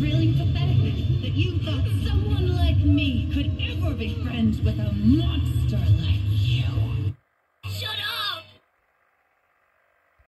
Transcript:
really pathetic that you thought someone like me could ever be friends with a monster like